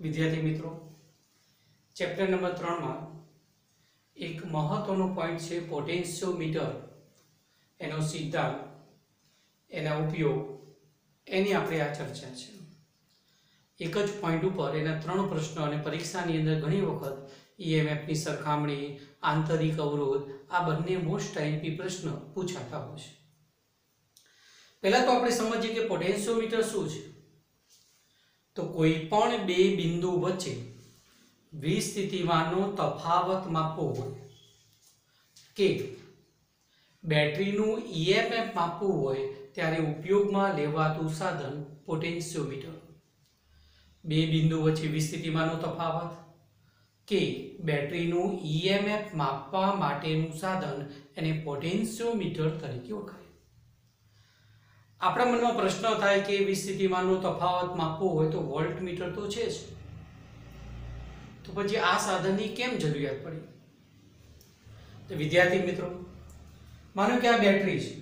વિદ્યાર્થી મિત્રો chapter number ત્રણમાં એક મહત્વનો પોઈન્ટ છે પોટેન્શિયોમીટર એનો સિદ્ધાંત, એના ઉપયોગ, એની આપણે આ ચર્ચા છે. એક જ પોઈન્ટ ઉપર એના ત્રણ પ્રશ્નો અને પરીક્ષાની અંદર ઘણી વખત ઈએમએફની સરખામણી, આંતરિક અવરોધ, આ બંને મોસ્ટ આઈપી પ્રશ્ન પૂછાતા હોય છે. પહેલાં તો આપણે સમજીએ કે પોટેન્શિયોમીટર શું છે? તો કોઈ પણ બે બિંદુ વચ્ચે વિસ્થિતિમાનનો તફાવત માપવો હોય. કે બેટરીનું ઈએમએફ માપવું હોય ત્યારે ઉપયોગમાં લેવાતું સાધન પોટેન્શિયોમીટર. બે બિંદુ વચ્ચે વિસ્થિતિમાનનો તફાવત. કે બેટરીનું ઈએમએફ માપવા માટેનું સાધન એને પોટેન્શિયોમીટર તરીકે ઓળખાય. આપણા મનમાં પ્રશ્ન થાય કે વિસ્થિતિમાનનો તફાવત માપવો હોય તો વોલ્ટ મીટર તો છે જ. તો પછી આ સાધનની કેમ જરૂરિયાત પડી? વિદ્યાર્થી મિત્રો, માનો કે આ બેટરી છે.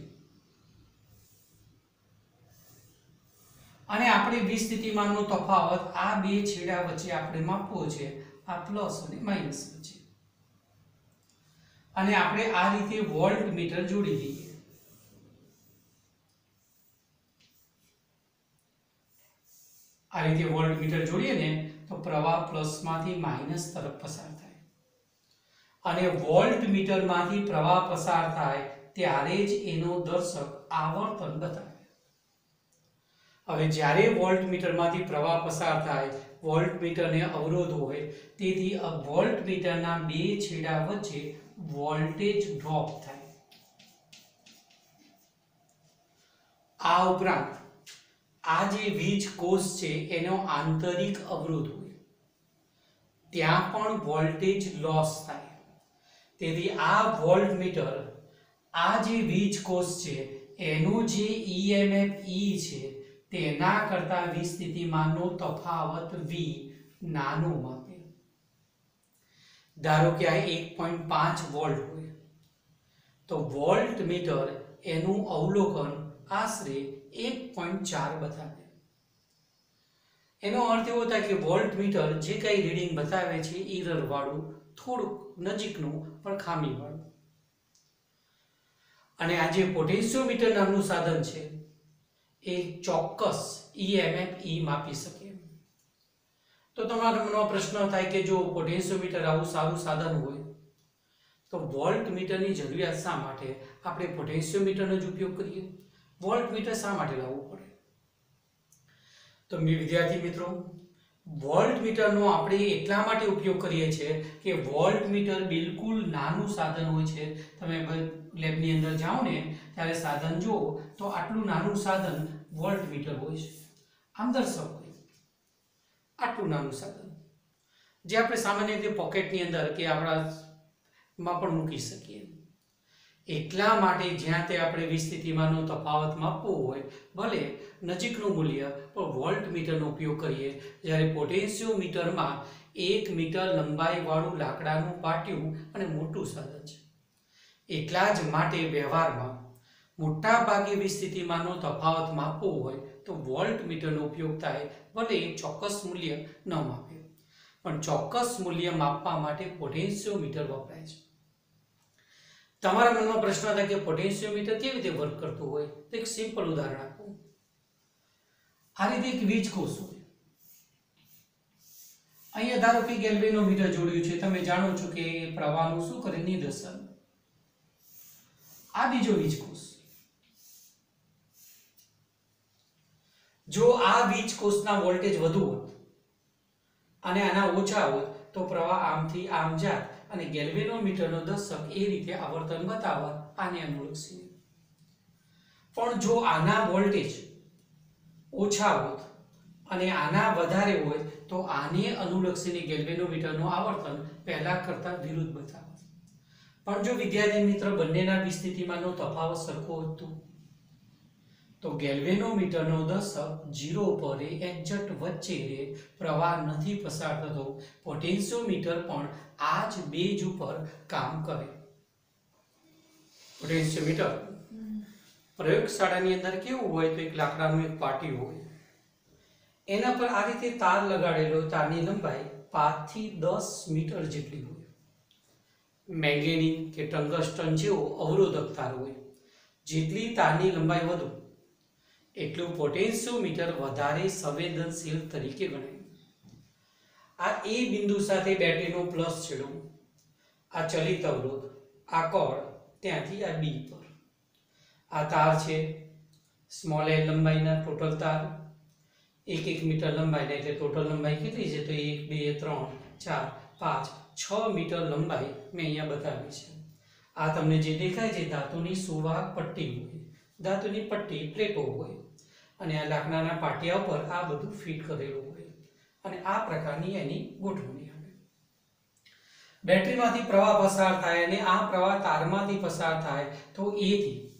અને આપણે વિસ્થિતિમાનનો તફાવત આ બે છેડા વચ્ચે આપણે માપવો છે, આ પ્લસ અને માઇનસ વચ્ચે. અને આપણે આ રીતે વોલ્ટ મીટર જોડી દઈએ. આ રીતે વોલ્ટમીટર જોડીએ ને, તો પ્રવાહ પ્લસમાંથી માઇનસ તરફ પસાર થાય. અને વોલ્ટમીટરમાંથી પ્રવાહ પસાર થાય, ત્યારે જ એનો દર્શક આવર્તન બતાવે. હવે જ્યારે વોલ્ટમીટરમાંથી પ્રવાહ પસાર થાય વોલ્ટમીટરને અવરોધ હોય, તેથી વોલ્ટમીટરના બે છેડા વચ્ચે વોલ્ટેજ ડ્રોપ થાય. આ ઉપરાંત આ જે વીજ કોષ છે, એનો આંતરિક અવરોધ હોય. ત્યાં પણ વોલ્ટેજ લોસ થાય. તેથી આ વોલ્ટમીટર આ જે વીજ કોષ છે, એનું જે ઈએમએફ ઈ છે, તેના કરતા વિસ્થિતિમાનનો તફાવત વી નાનો માપે ધારો કે આ એક પોઈન્ટ પાંચ વોલ્ટ હોય. તો વોલ્ટ મીટર એનું અવલોકન આશરે એક પોઈન્ટ ચાર બતાવે. એનો અર્થ એવો થાય કે વોલ્ટ મીટર જે કંઈ રીડિંગ બતાવે છે ઈરર વાળું થોડુંક નજીકનું, પણ ખામી વાળું અને આ જે પોટેન્શિયોમીટર નામનું સાધન છે, એ ચોક્કસ ઈએમએફ ઈ માપી શકે. તો તમારા મનમાં પ્રશ્ન થાય કે જો પોટેન્શિયોમીટર આવું સારું સાધન હોય, તો વોલ્ટ મીટરની જરૂરિયાત શા માટે? આપણે પોટેન્શિયોમીટરનો જ ઉપયોગ કરીએ. વોલ્ટમીટર શા માટે લાવવું પડે? તો વિદ્યાર્થી મિત્રો વોલ્ટમીટરનો આપણે એટલા માટે ઉપયોગ કરીએ છીએ કે વોલ્ટમીટર બિલકુલ નાનું સાધન હોય છે. તમે લેબની અંદર જાઓ ને, ત્યારે સાધન જુઓ, તો આટલું નાનું સાધન વોલ્ટમીટર હોય છે. આમ દર્શક હોય આટલું નાનું સાધન. જે આપણે સામાન્ય રીતે પોકેટની અંદર કે આપણામાં પણ મૂકી શકીએ. એટલા માટે જ્યાં તે આપણે વિસ્થિતિમાંનો તફાવત માપવો હોય, ભલે નજીકનું મૂલ્ય, પણ વોલ્ટમીટરનો ઉપયોગ કરીએ. જ્યારે પોટેન્શિયોમીટરમાં એક મીટર લંબાઈવાળું લાકડાનું પાટિયું અને મોટું સાધન છે. એટલા જ માટે વ્યવહારમાં મોટા ભાગે વિસ્થિતિમાનનો તફાવત માપવો હોય, તો વોલ્ટ મીટરનો ઉપયોગ થાય, ભલે એ ચોક્કસ મૂલ્ય ન માપે. પણ ચોક્કસ મૂલ્ય માપવા માટે પોટેન્શિયોમીટર વપરાય છે. તમારા મનમાં પ્રશ્ન થાય કે પોટેન્શિયોમીટર કેવી રીતે વર્ક કરતું હોય? તો એક સિમ્પલ ઉદાહરણ આપું. આ રીતે એક વીજ કોષ હોય. અહીંયા ધારો કે ગેલ્વેનોમીટર જોડ્યું છે. તમે જાણો છો કે પ્રવાહનું શું કરે? નિદર્શન. આ બીજો વીજ કોષ. જો આ વીજ કોષના વોલ્ટેજ વધુ હોત અને આના ઓછા હોત, તો પ્રવાહ આમથી આમ જાત અને ગેલ્વેનોમીટરનો દશક એ રીતે આવર્તન બતાવવા આને અનુલક્ષીને પણ જો આના વોલ્ટેજ ઓછા હોત અને આના વધારે હોય તો આને અનુલક્ષીને ગેલ્વેનોમીટરનું આવર્તન પહેલા કરતાં વિરુદ્ધ બતાવે પણ જો વિદ્યાર્થી મિત્ર બંનેના વિસ્થિતિમાંનો તફાવત સરખો હતો તો ગેલ્વેનોમીટરનો દશક જીરો પર એક્ઝેક્ટ વચ્ચે પ્રવાહ નથી પસાર થતો. પોટેન્શિયોમીટર પણ આ જ બેઝ ઉપર કામ કરે. પોટેન્શિયોમીટર? પ્રયોગશાળાની અંદર કેવું હોય તો એક લાકડાનું એક પાટી હોય. એના પર આ રીતે તાર લગાડેલો તારની લંબાઈ પાંચથી દસ મીટર જેટલી હોય. મેંગેની કે ટંગસ્ટન જેવો અવરોધક તાર હોય. જેટલી તારની લંબાઈ વધુ એટલું પોટેન્શિયોમીટર વધારે સંવેદનશીલ તરીકે ગણાય. આ એ બિંદુ સાથે બેટરીનો પ્લસ છેડો, આ ચલિત અવરોધ, આ કોડ ત્યાંથી આ બી પર. આ તાર છે સ્મોલ એલ લંબાઈના ટોટલ તાર. એક એક મીટર લંબાઈને એટલે ટોટલ લંબાઈ કેટલી છે? તો એક, બે, ત્રણ, ચાર, પાંચ, છ મીટર લંબાઈ મેં અહીંયા બતાવી છે. આ તમને જે દેખાય છે ધાતુની સુવાહક પટ્ટી હોય. ધાતુની પટ્ટી પ્લેટો હોય. અને આ લાકડાના પાટિયા ઉપર આ બધું ફિટ કરેલું હોય. અને આ પ્રકારની એની ગોઠવણી આવે. બેટરીમાંથી પ્રવાહ પસાર થાય અને આ પ્રવાહ તારમાંથી પસાર થાય તો એથી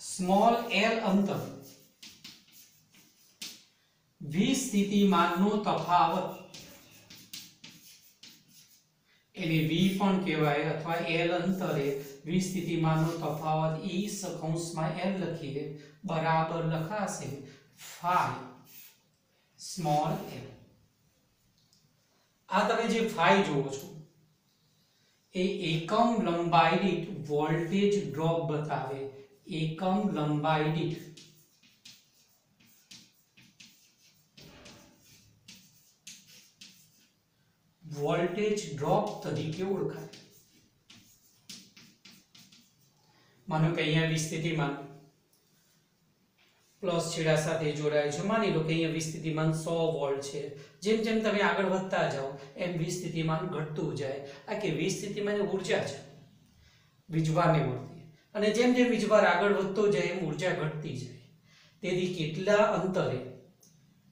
સ્મોલ એલ અંતર. વી સ્થિતિમાનનો તફાવત. એને વી પણ કહેવાય અથવા એલ અંતરે વી સ્થિતિમાનનો તફાવત ઈ સકૌંસમાં એલ લખીએ, બરાબર લખાશે ફાઈ, સ્મોલ એલ. આ તમે જે ફાઈ જુઓ છો, એ એકમ લંબાઈ દીઠ વોલ્ટેજ ડ્રોપ બતાવે, એકમ લંબાઈ દીઠ. વોલ્ટેજ ડ્રોપ તરીકે ઓળખાય. માનો કે અહીંયા વિસ્થિતિમાન પ્લસ છેડા સાથે જોડાય છે. માની લો કે અહીંયા વિસ્થિતિમાન સો વોલ્ટ છે. જેમ જેમ તમે આગળ વધતા જાઓ, એમ વિસ્થિતિમાન ઘટતું જાય. આ કે વિસ્થિતિમાન ઊર્જા છે. વીજભારની મળતી અને જેમ જેમ વીજભાર આગળ વધતો જાય, એમ ઊર્જા ઘટતી જાય. તેથી કેટલા અંતરે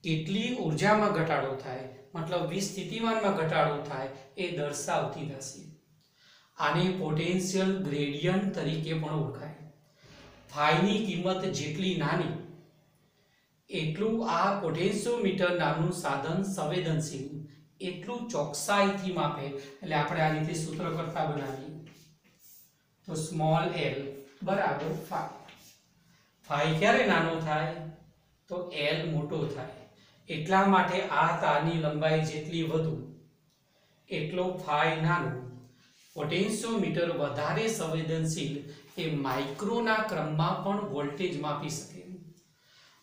કેટલી ઉર્જામાં ઘટાડો થાય, મતલબ વિસ્થિતિમાનમાં ઘટાડો થાય એ દર્શાવતી રાશિ આને પોટેન્શિયલ ગ્રેડિયન્ટ તરીકે પણ ઓળખાય. ફાઈની કિંમત જેટલી નાની, એટલું આ પોટેન્શિયોમીટર નામનું સાધન સંવેદનશીલ, એટલું ચોકસાઈથી માપે. એટલે આપણે આ રીતે સૂત્ર કરતા બનાવીએ. તો સ્મોલ એલ બરાબર ફાઈ. ફાઈ ક્યારે નાનો થાય? તો એલ મોટો થાય. એટલા માટે આ તારની લંબાઈ જેટલી વધુ, એટલો ફાઈ નાનો. પોટેન્શિયોમીટર વધારે સંવેદનશીલ એ માઇક્રોના ક્રમમાં પણ વોલ્ટેજ માપી શકે.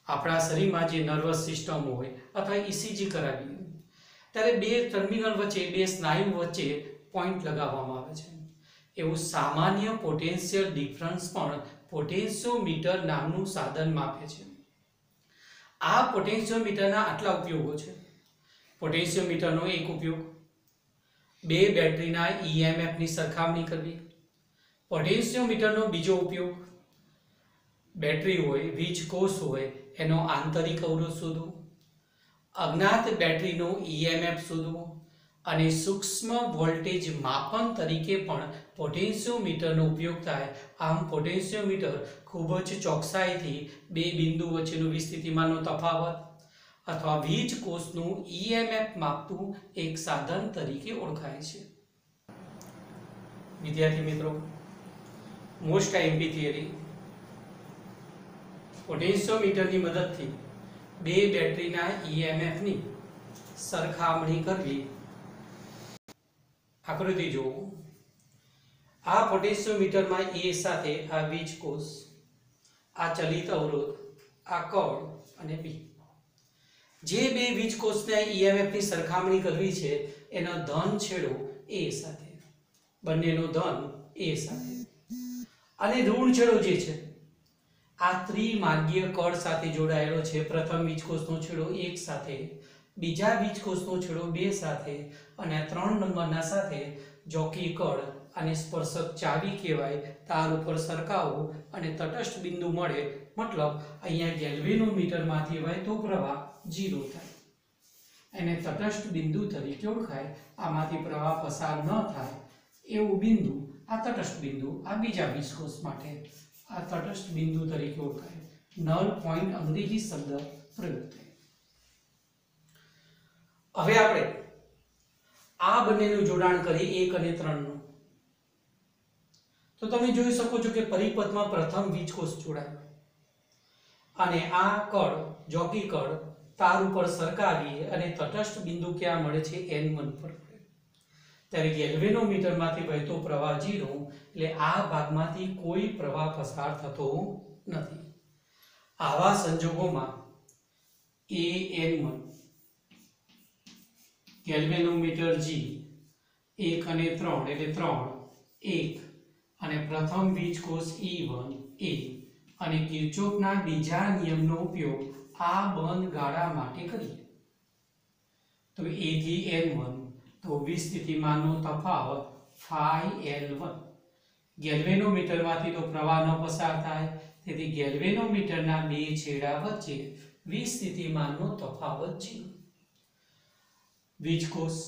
આપણા શરીરમાં જે નર્વસ સિસ્ટમ હોય અથવા ઇસીજી કરાવી ત્યારે બે ટર્મિનલ વચ્ચે, બે સ્નાયુ વચ્ચે પોઈન્ટ લગાવવામાં આવે છે. એવું સામાન્ય પોટેન્શિયલ ડિફરન્સ પણ પોટેન્શિયોમીટર નામનું સાધન માપે છે. આ પોટેન્શિયોમીટરના આટલા ઉપયોગો છે. પોટેન્શિયોમીટરનો એક ઉપયોગ. બે બેટરીના ઈએમએફની સરખામણી કરવી. પોટેન્શિયોમીટરનો બીજો ઉપયોગ. બેટરી હોય, વીજ કોષ હોય, એનો આંતરિક અવરોધ શોધવો. અજ્ઞાત બેટરીનું ઈએમએફ શોધવો. અને સૂક્ષ્મ વોલ્ટેજ માપન તરીકે પણ પોટેન્શિયોમીટરનો ઉપયોગ થાય. આમ પોટેન્શિયોમીટર ખૂબ જ ચોકસાઈથી બે બિંદુ વચ્ચેનું વિસ્થિતિમાનનો તફાવત અથવા વીજ કોષનું ઈએમએફ માપતું એક સાધન તરીકે ઓળખાય છે. વિદ્યાર્થી મિત્રો મોસ્ટ આઈમ્પી થિયરી પોટેન્શિયોમીટરની મદદથી બે બેટરીના ઈએમએફની સરખામણી કરવી આકૃતિ જુઓ. આ પોટેશિયોમીટરમાં એ સાથે આ વીજ કોષ, આ ચલિત અવરોધ, આ કળ અને બી જે બે વીજ કોષને ઈએમએફની સરખામણી કરવી છે, એનો ધન છેડો એ સાથે. બંનેનો ધન એ સાથે. અને ઋણ છેડો જે છે, આ ત્રિમાર્ગીય કળ સાથે જોડાયેલો છે. પ્રથમ વીજ કોષનો છેડો એક સાથે. બીજા બીજકોષનો છેડો બે સાથે અને ત્રણ નંબરના સાથે જોકી કળ અને સ્પર્શક ચાવી કહેવાય, તાર ઉપર સરકાવો અને તટસ્થ બિંદુ મળે. મતલબ અહીંયા ગેલ્વેનોમીટરમાંથી વહેતો પ્રવાહ જીરો થાય. એને તટસ્થ બિંદુ તરીકે ઓળખાય. આમાંથી પ્રવાહ પસાર ન થાય. એવું બિંદુ, આ તટસ્થ બિંદુ, આ બીજા વીજ માટે આ તટસ્થ બિંદુ તરીકે ઓળખાય. નલ પોઈન્ટ અંગ્રેજી શબ્દ પ્રયોગ થાય. હવે આપણે આ બંનેનું જોડાણ કરી એક અને ત્રણનું. તો તમે જોઈ શકો છો કે પરિપથમાં પ્રથમ વીજકોષ જોડાય. અને આ કળ, જોકી કળ, તાર ઉપર સરકાવીએ અને તટસ્થ બિંદુ ક્યાં મળે છે? એન વન પર. ત્યારે ગેલ્વેનોમીટરમાંથી વહેતો પ્રવાહ 0 એટલે આ ભાગમાંથી કોઈ પ્રવાહ પસાર થતો નથી. આવા સંજોગોમાં એ એન n1 ગેલ્વેનોમીટર જી એક અને ત્રણ, એટલે ત્રણ. એક. અને પ્રથમ વીજકોષ E1 એ અને કિર્ચોફના બીજા નિયમનો ઉપયોગ આ બંધ ગાળા માટે કરીએ. તો એ થી n1 તો વિસ્થિતિમાનનો તફાવત ફાઈ એલ વન ગેલ્વેનોમીટરમાંથી તો પ્રવાહ ન પસાર થાય, તેથી ગેલ્વેનોમીટરના બે છેડા વચ્ચે વિસ્થિતિમાનનો તફાવત છે. વીજકોષ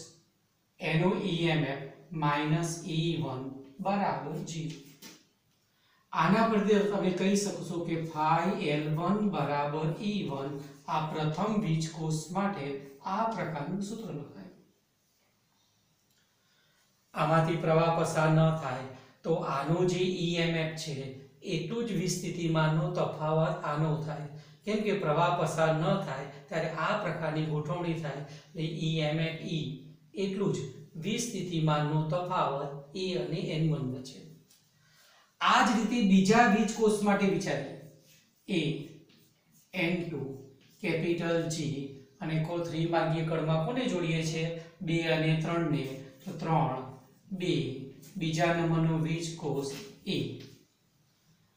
એનો ઈએમએફ માઇનસ E1 બરાબર જી આના પરથી તમે કહી શકશો કે ફાઈ એલ વન બરાબર ઈ વન આ પ્રથમ વીજકોષ માટે આ પ્રકારનું સૂત્ર લખાય. આમાંથી પ્રવાહ પસાર ન થાય તો આનો જે ઈએમએફ છે એટલું જ વિસ્થિતિમાનનો તફાવત આનો થાય. કેમ કે પ્રવાહ પસાર ન થાય, ત્યારે આ પ્રકારની ગોઠવણી થાય. એટલે ઈએમએફ ઈ એટલું જ વિસ્થિતિમાનનો તફાવત એ અને એન વન વચ્ચે. આ જ રીતે બીજા વીજકોષ માટે વિચારીએ. A N two capital G અને કો થ્રી માર્ગીય કળમાં કોને જોડીએ છે? બે અને ત્રણને. તો ત્રણ, બે. બીજા નંબરનો વીજ કોષ A.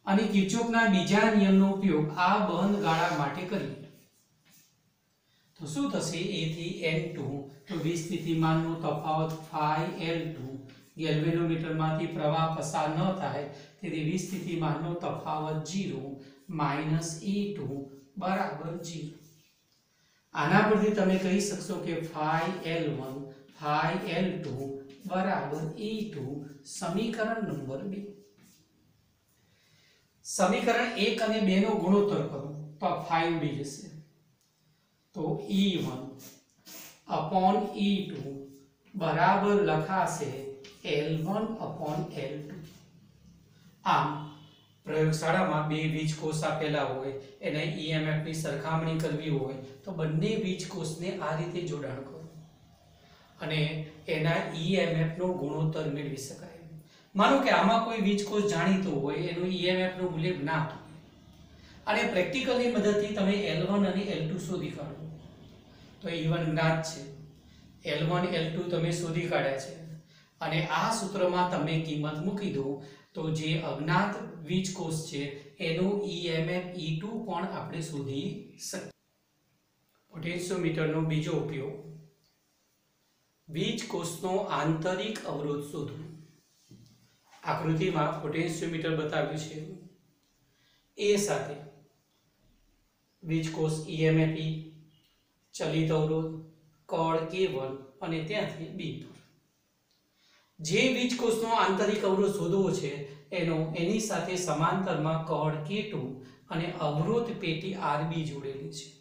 અને કિર્ચોફના બીજા નિયમનો ઉપયોગ આ બંધ ગાળા માટે કરીએ. તો શું થશે? A થી N2 તો વિસ્થિતિમાનનો તફાવત phi L2 ગેલ્વેનોમીટરમાંથી પ્રવાહ પસાર ન થાય, તેથી વિસ્થિતિમાનનો તફાવત જીરો માઇનસ E2 બરાબર જીરો આના પરથી તમે કહી શકશો કે phi L one phi L two બરાબર એ ટુ સમીકરણ નંબર 2 સમીકરણ 1 અને 2 નો ગુણોત્તર કરો, તો આ phi ઉડી જશે. તો E1 ઈ E2 બરાબર લખાશે L1 એલ L2 આમ, પ્રયોગશાળામાં બે વીજકોષ આપેલા હોય, એને EMF ની સરખામણી કરવી હોય, તો બંને વીજકોષને આ રીતે જોડાણ કરો. અને એના EMF નો ગુણોત્તર મેળવી શકાય. માનો કે આમાં કોઈ વીજકોષ જાણીતો હોય, એનું EMF નું મૂલ્ય જ્ઞાત અને પ્રેક્ટિકલની મદદથી તમે L1 અને L2 શોધી કાઢો. તો E1 જ્ઞાત છે. L1 L2 તમે શોધી કાઢ્યા છે. અને આ સૂત્રમાં તમે કિંમત મૂકી દો તો જે અજ્ઞાત વીજકોષ છે, એનું EMF E2 પણ આપણે શોધી શકીએ. પોટેન્શિયોમીટરનો બીજો ઉપયોગ. વીજકોષનો આંતરિક અવરોધ શોધવો આકૃતિમાં પોટેન્શિયોમીટર બતાવ્યું છે. એ સાથે વીજકોષ EMF E ચલિત અવરોધ, કળ K1 અને ત્યાંથી બી જે વીજકોષનો આંતરિક અવરોધ શોધવો છે, એનો એની સાથે સમાંતરમાં કળ K2 અને અવરોધ પેટી આરબી જોડેલી છે.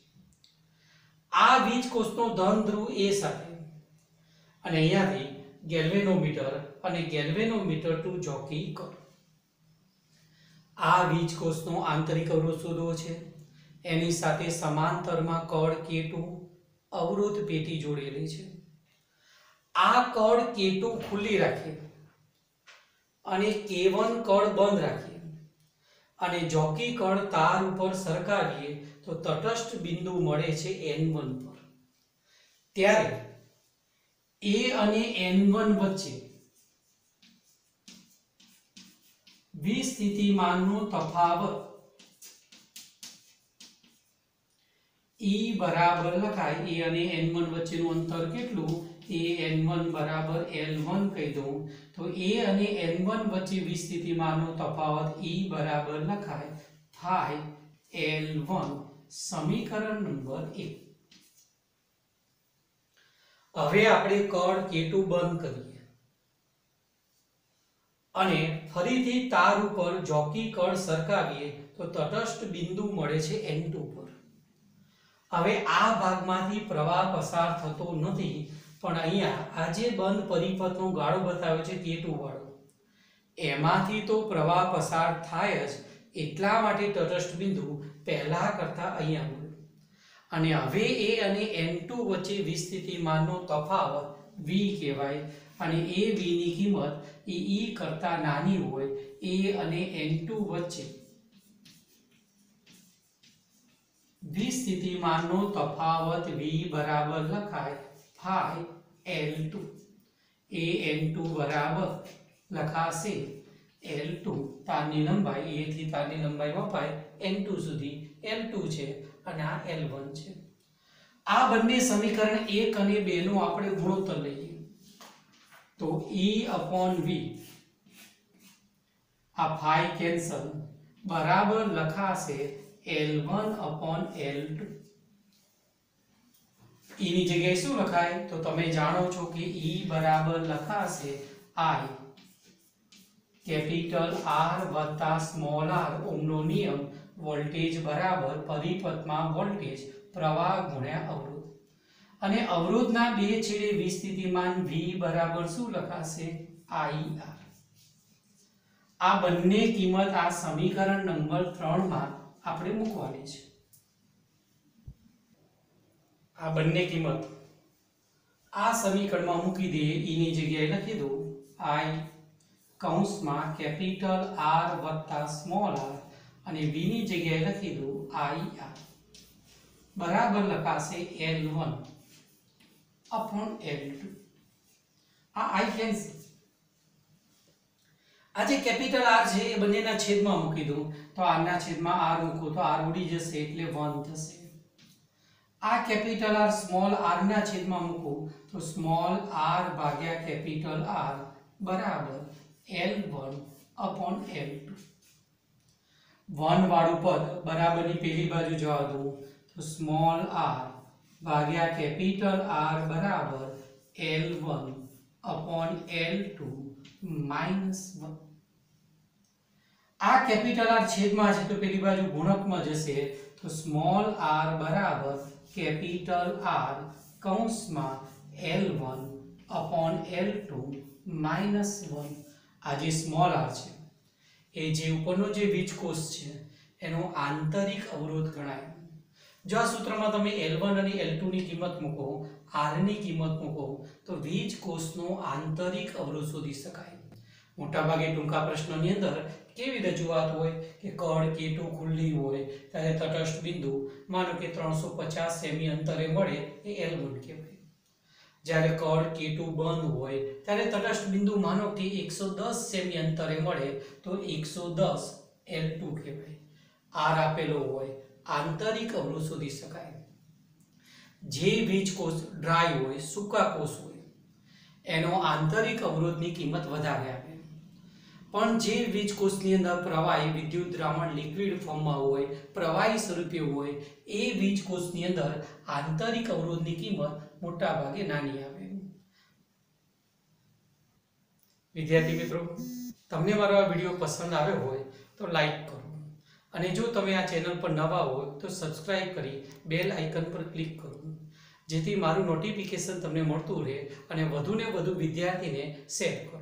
આ વીજકોષનો ધન ધ્રુવ એ સાથે. અને અહીંયાથી ગેલ્વેનોમીટર અને ગેલ્વેનોમીટર ટુ જોકી કરો. આ વીજકોષનો આંતરિક અવરોધ શોધવો છે. એની સાથે સમાંતરમાં કળ K2 અવરોધ પેટી જોડેલી છે. આ કળ K2 ખુલ્લી રાખીએ અને K1 કળ બંધ રાખીએ અને જોકી કળ તાર ઉપર સરકાવીએ તો તટસ્થ બિંદુ મળે છે એન વન પર. ત્યારે A અને N1 વચ્ચે. વિસ્થિતિમાનનો તફાવત. E બરાબર લખાય A અને N1 વચ્ચેનું અંતર કેટલું? એ N1 બરાબર L1 કહી દઉં. તો A અને N1 વચ્ચે વિસ્થિતિમાનનો તફાવત E બરાબર લખાય, થાય L1 સમીકરણ નંબર 1 હવે આપણે કળ K2 બંધ કરીએ. અને ફરીથી તાર ઉપર જોકી કળ સરકાવીએ, તો તટસ્થ બિંદુ મળે છે N2 પર હવે આ ભાગમાંથી પ્રવાહ પસાર થતો નથી, પણ અહીંયા આ જે બંધ પરિપથનો ગાળો બતાવ્યો છે K2 વાળો, એમાંથી તો પ્રવાહ પસાર થાય જ એટલા માટે તટસ્થ બિંદુ પહેલા કરતા અહીંયા અને હવે એ અને એન ટુ વચ્ચે વિસ્થિતિમાનનો તફાવત વી કહેવાય અને એ વીની કિંમત એ ઈ કરતા નાની હોય એ અને એન ટુ વચ્ચે. વિસ્થિતિમાનનો તફાવત વી બરાબર લખાય phi L two A N two બરાબર લખાશે એલ ટુ તારની લંબાઈ એથી તારની લંબાઈ વપાય એન ટુ સુધી. એલ ટુ છે. અને આ L1 છે. આ બંને સમીકરણ 1 અને 2 નું આપણે ગુણોત્તર લઈએ. તો E v, આ ફાઈ કેન્સલ બરાબર લખાશે L1 L2 E ની જગ્યાએ શું લખાય? તો તમે જાણો છો કે E બરાબર લખાશે I, કેપિટલ આર વત્તા સ્મોલ આર ઓમનો નિયમ વોલ્ટેજ બરાબર પરિપથમાં વોલ્ટેજ પ્રવાહ ગુણ્યા અવરોધ. અને અવરોધના બે છેડે વિસ્થિતિમાન V બરાબર શું લખાશે? IR આ બંને કિંમત આ સમીકરણ નંબર 3 માં આપણે મૂકવાની છે. આ બંને કિંમત આ સમીકરણમાં મૂકી દઈએ E ની જગ્યાએ લખી દો I કૌંસમાં કેપિટલ R સ્મોલ r. અને V ની જગ્યાએ લખી દો r બરાબર લખાશે L1 upon L2 આ I કેન્સલ આ જે કેપિટલ R છે એ બંનેના છેદમાં મૂકી દઉં. તો R ના છેદમાં R મૂકો તો R ઉડી જશે એટલે 1 થશે. આ કેપિટલ R સ્મોલ r ના છેદમાં મૂકો તો સ્મોલ r ભાગ્યા કેપિટલ R બરાબર L1 upon L2 1 વાળું પદ બરાબરની પેલી બાજુ જવા દઉં તો સ્મોલ આર ભાગ્યા કેપિટલ આર બરાબર L1 upon L2 minus one આ કેપિટલ આર છેદમાં છે તો પેલી બાજુ ગુણકમાં જશે. તો સ્મોલ આર બરાબર કેપિટલ આર કૌંસમાં L1 upon L two minus one આ જે સ્મોલ આર છે. એ જે ઉપરનો જે વીજકોષ છે, એનો આંતરિક અવરોધ ગણાય. જો આ સૂત્રમાં તમે L1 અને L2 ની કિંમત મૂકો, R ની કિંમત મૂકો, તો વીજકોષનો આંતરિક અવરોધ શોધી શકાય. મોટાભાગે ટૂંકા પ્રશ્નની અંદર કેવી રજૂઆત હોય કે કળ કેટો ખુલ્લી હોય, ત્યારે તટસ્થ બિંદુ, માનો કે ત્રણસો પચાસ સેમી અંતરે મળે એ એલ કહેવાય. જ્યારે કળ K2 બંધ હોય, ત્યારે તટસ્થ બિંદુ માનો કે એકસો દસ સેમી અંતરે મળે, તો એકસો દસ એલ ટુ કહેવાય. આર આપેલો હોય, આંતરિક અવરોધ શોધી શકાય. જે વીજકોષ ડ્રાય હોય, સૂકા કોષ હોય, એનો આંતરિક અવરોધની કિંમત વધારે આવે. પણ જે વીજકોષની અંદર પ્રવાહી વિદ્યુત દ્રાવણ લિક્વિડ ફોર્મમાં હોય, પ્રવાહી સ્વરૂપે હોય, એ વીજકોષની અંદર આંતરિક અવરોધની કિંમત મોટા ભાગે નાની આવે વિદ્યાર્થી મિત્રો, તમને મારો આ વીડિયો પસંદ આવ્યો હોય તો લાઈક કરો. અને જો તમે આ ચેનલ પર નવા હોય તો સબસ્ક્રાઈબ કરી બેલ આઇકન પર ક્લિક કરો. જેથી મારું નોટિફિકેશન તમને મળતું રહે અને વધુને વધુ વિદ્યાર્થીને શેર કરો.